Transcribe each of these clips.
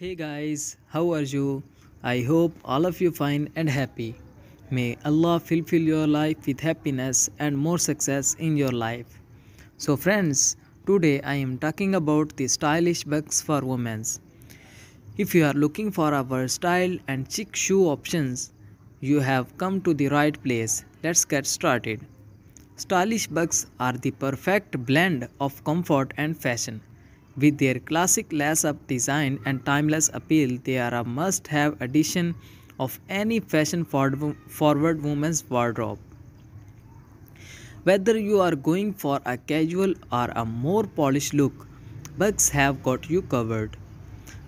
Hey guys, how are you? I hope all of you fine and happy. May Allah fulfill your life with happiness and more success in your life. So friends, today I am talking about the stylish bags for women. If you are looking for our style and chic shoe options, you have come to the right place. Let's get started. Stylish bags are the perfect blend of comfort and fashion. With their classic lace-up design and timeless appeal, they are a must-have addition of any fashion-forward woman's wardrobe. Whether you are going for a casual or a more polished look, Bucks have got you covered.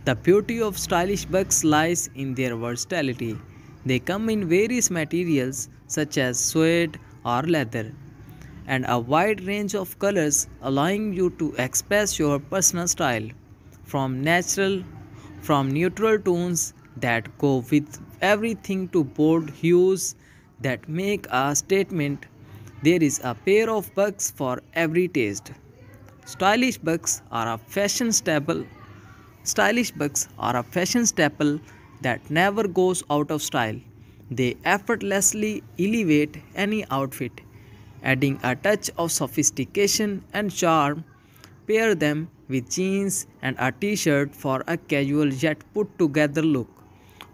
The beauty of stylish Bucks lies in their versatility. They come in various materials such as suede or leather and a wide range of colors allowing you to express your personal style from natural from neutral tones that go with everything to bold hues that make a statement. There is a pair of bugs for every taste. Stylish bugs are a fashion staple. Stylish bugs are a fashion staple that never goes out of style. They effortlessly elevate any outfit adding a touch of sophistication and charm. Pair them with jeans and a t-shirt for a casual yet put together look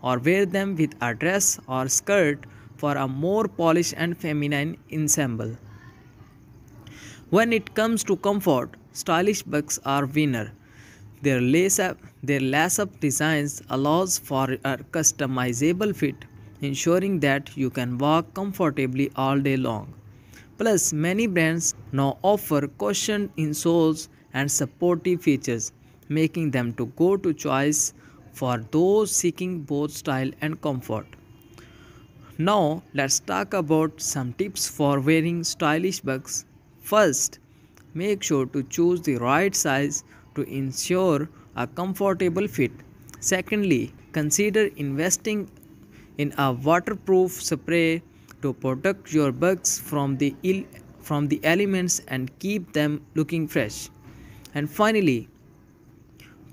or wear them with a dress or skirt for a more polished and feminine ensemble. When it comes to comfort, stylish bugs are winner. Their lace-up their lace-up designs allows for a customizable fit, ensuring that you can walk comfortably all day long. Plus, many brands now offer cushioned insoles and supportive features, making them to go to choice for those seeking both style and comfort. Now, let's talk about some tips for wearing stylish bugs. First, make sure to choose the right size to ensure a comfortable fit. Secondly, consider investing in a waterproof spray to protect your bugs from the ill from the elements and keep them looking fresh. And finally,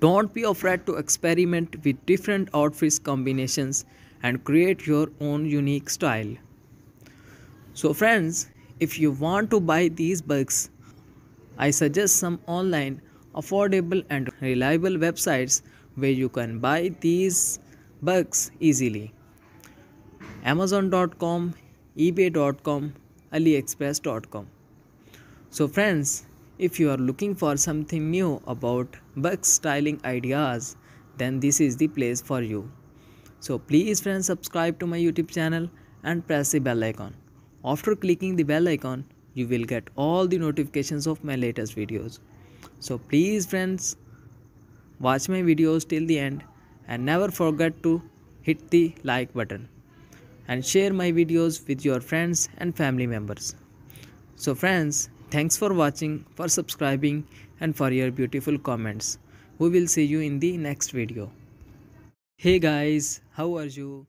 don't be afraid to experiment with different outfits combinations and create your own unique style. So friends, if you want to buy these bugs, I suggest some online affordable and reliable websites where you can buy these bugs easily. Amazon.com ebay.com aliexpress.com so friends if you are looking for something new about bug styling ideas then this is the place for you. So please friends subscribe to my youtube channel and press the bell icon. After clicking the bell icon you will get all the notifications of my latest videos. So please friends watch my videos till the end and never forget to hit the like button and share my videos with your friends and family members. So friends, thanks for watching, for subscribing and for your beautiful comments. We will see you in the next video. Hey guys, how are you?